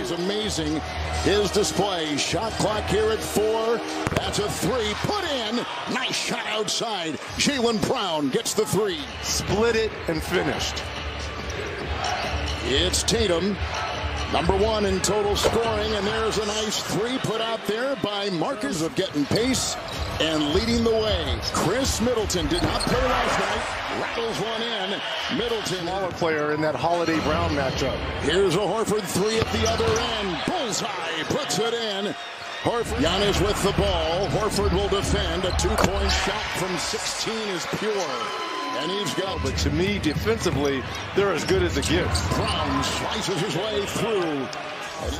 He's amazing. His display. Shot clock here at four. That's a three. Put in. Nice shot outside. Jaylen Brown gets the three. Split it and finished. It's Tatum. Number one in total scoring, and there's a nice three put out there by Marcus of getting pace and leading the way. Khris Middleton did not play last night. Rattles one in. Middleton. Smaller player in that Holiday Brown matchup. Here's a Horford three at the other end. Bullseye puts it in. Horford. Giannis with the ball. Horford will defend. A two-point shot from 16 is pure. And he's got. But to me, defensively, they're as good as it gets. Brown slices his way through.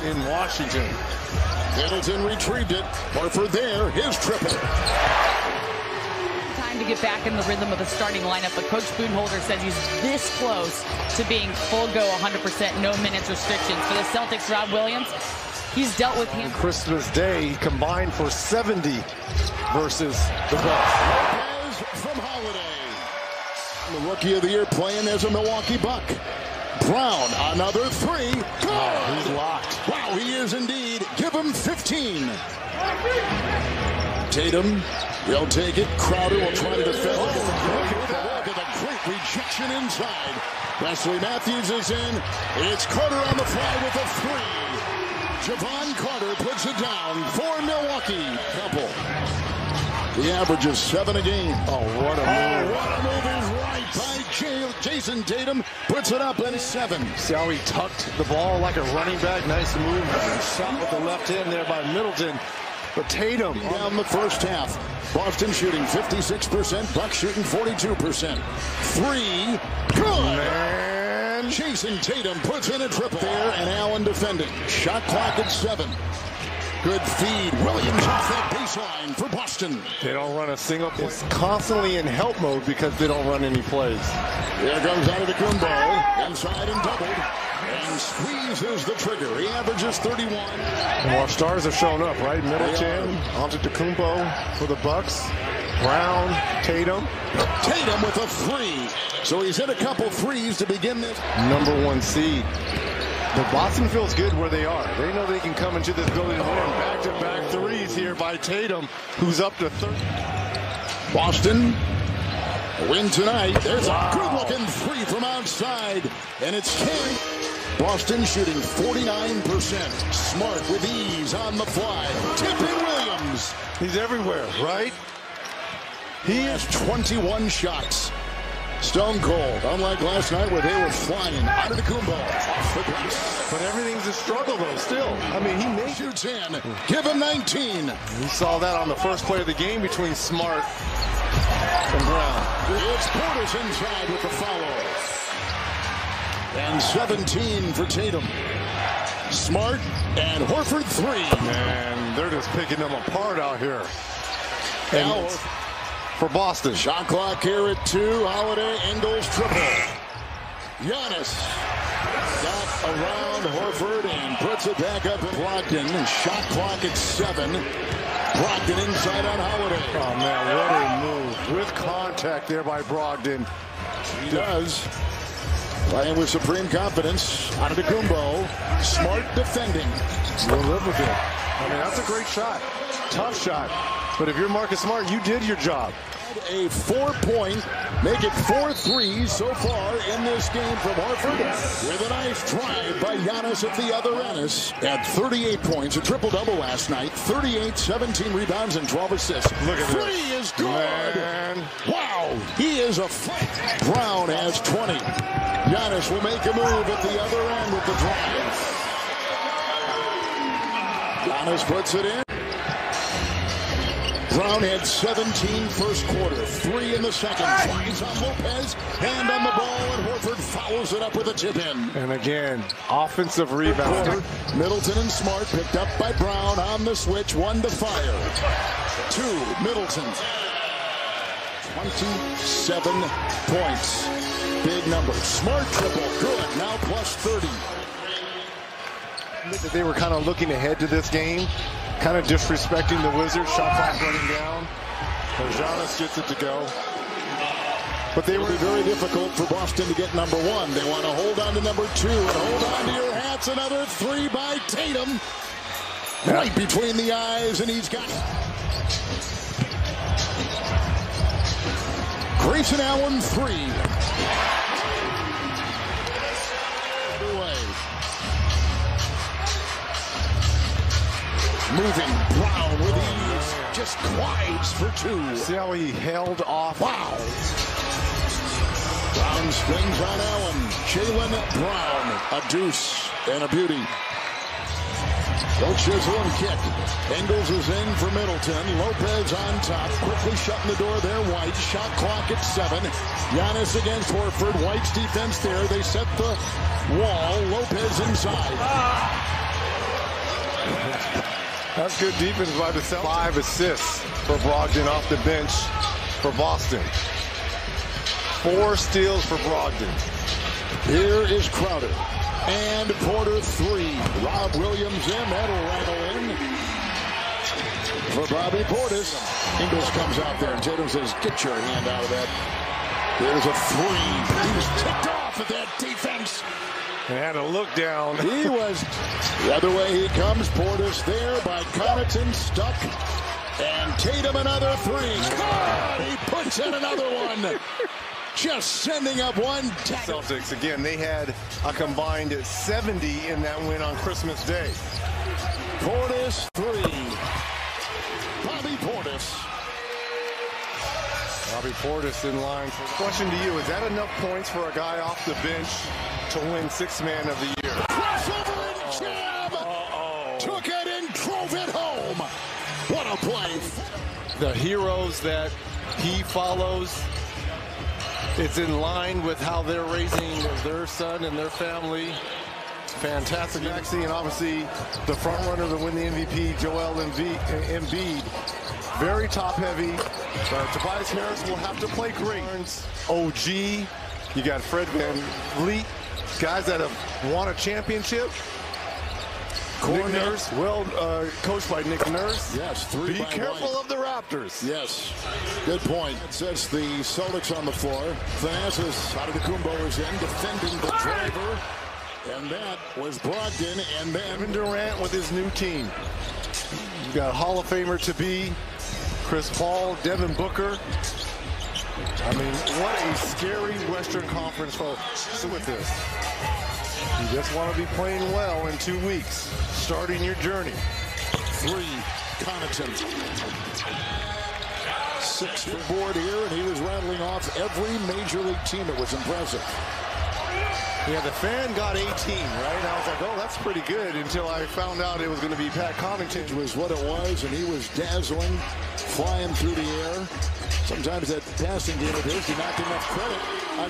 In Washington. Middleton retrieved it. Horford there. His triple. Time to get back in the rhythm of the starting lineup, but Coach Budenholzer says he's this close to being full go 100%, no minutes restrictions. For the Celtics, Rob Williams, he's dealt with him. Christmas Day combined for 70 versus the Bucks. Lopez from Holiday. The rookie of the year playing as a Milwaukee Buck. Brown, another three. Good. Oh, he's locked. Wow, he is indeed. Give him 15. Tatum, they'll take it. Crowder will try to defend. Oh, look at the great rejection inside. Wesley Matthews is in. It's Carter on the fly with a three. Jevon Carter puts it down for Milwaukee. Couple. He averages seven a game. Oh, what a Oh, what a move Jayson Tatum. Puts it up in seven. See how he tucked the ball like a running back. Nice move. Shot with the left hand there by Middleton. But Tatum Down the first half. Boston shooting 56%, Bucks shooting 42%. Three, good. Man. Jayson Tatum puts in a triple there, and Allen defending. Shot clock at seven. Good feed. Williams off that baseline for Boston. They don't run a single play. It's constantly in help mode because they don't run any plays. Here comes out of the Kumbo. Inside and doubled. And squeezes the trigger. He averages 31. And our stars have shown up, right? Middleton, Antetokounmpo for the Bucks. Brown, Tatum, Tatum with a three. So he's hit a couple threes to begin this. number one seed. But Boston feels good where they are. They know they can come into this building and win. Back-to-back threes here by Tatum, who's up to 30. Boston win tonight. There's a good looking three from outside, and it's King. Boston shooting 49%. Smart with ease on the fly. Tip in Williams. He's everywhere, right? He has 21 shots. Stone cold, unlike last night where they were flying out of the Kumbo. Off the glass. But everything's a struggle, though, still. I mean, he made Shoots in. Give him 19. We saw that on the first play of the game between Smart and Brown. It's Portis inside with the foul. And 17 for Tatum. Smart and Horford three. And they're just picking them apart out here. And for Boston. shot clock here at two. Holiday, Ingles triple. Giannis got around Horford and puts it back up at Brogdon. Shot clock at seven. Brogdon inside on Holiday. Oh, man, what a move. With contact there by Brogdon. He does. Playing with supreme confidence. Out of the Kumbo. Smart defending. We'll live with it. I mean, that's a great shot. Tough shot. But if you're Marcus Smart, you did your job. A four-point, make it four threes so far in this game from Horford. With a nice drive by Giannis at the other end. At 38 points, a triple-double last night. 38, 17 rebounds, and 12 assists. Look at Three this. is good. Man. Wow, he is a fight. Brown has 20. Giannis will make a move at the other end with the drive. Giannis puts it in. Brown had 17 first quarter, three in the second. Tries on Lopez, hand on the ball, and Horford follows it up with a tip in. And again, offensive rebound. Quarter, Middleton and Smart picked up by Brown on the switch, one to fire. Two, Middleton. 27 points. Big number. Smart triple, good. Now plus 30. they were kind of looking ahead to this game, kind of disrespecting the Wizards. Shot clock running down. Giannis gets it to go. But they were be very difficult for Boston to get number one. They want to hold on to number two and hold on to your hats. Another three by Tatum. Right between the eyes, and he's got Grayson Allen three. Moving Brown with ease, just glides for two. See how he held off? Wow. Brown swings on Allen. Jaylen Brown, a deuce and a beauty. Don't chisel and kick. Ingles is in for Middleton. Lopez on top. Quickly shutting the door there. White. Shot clock at seven. Giannis against Horford. White's defense there. They set the wall. Lopez inside. That's good defense by the Celtics. Five assists for Brogdon off the bench for Boston. Four steals for Brogdon. Here is Crowder. And Porter three. Rob Williams in. That'll rattle in. For Bobby Portis. Ingles comes out there and Tatum says, get your hand out of that. There's a three. He was ticked off at that defense. And had a look down. He was the other way he comes. Portis there by Connaughton stuck. And Tatum another three. God, he puts in another one. Just sending up one tackle. Celtics, again, they had a combined 70 in that win on Christmas Day. Portis three. Bobby Portis. Bobby Portis in line. Question to you, is that enough points for a guy off the bench to win sixth man of the year? Crossover and jam. Uh-oh. Took it and drove it home. What a play. The heroes that he follows, it's in line with how they're raising their son and their family. Fantastic. Maxey and obviously the front runner to win the MVP, Joel Embiid. Very top heavy. Uh, Tobias Harris will have to play great. OG, you got Fred Van Vliet, guys that have won a championship. Nick Cornet. Nurse, well uh, coached by Nick Nurse. Yes, three Be careful White. of the Raptors. Yes, good point. It sets the Celtics on the floor. Thanasis Antetokounmpo is in, defending the driver. And that was Brogdon. And Kevin Durant with his new team. You got Hall of Famer to be, Chris Paul, Devin Booker. I mean, what a scary Western Conference foe. So with this, you just want to be playing well in two weeks, starting your journey. three, Connaughton. Six for board here, and he was rattling off every major league team. It was impressive. Yeah, the fan got 18, right? I was like, oh, that's pretty good until I found out it was going to be Pat Connaughton. It was what it was, and he was dazzling, flying through the air. Sometimes that passing game of his, he not enough credit.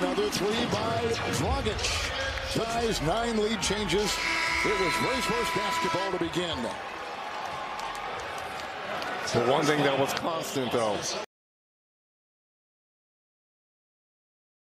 Another three by Dragic. Ties, nine lead changes. It was racehorse basketball to begin. The one thing that was constant, though,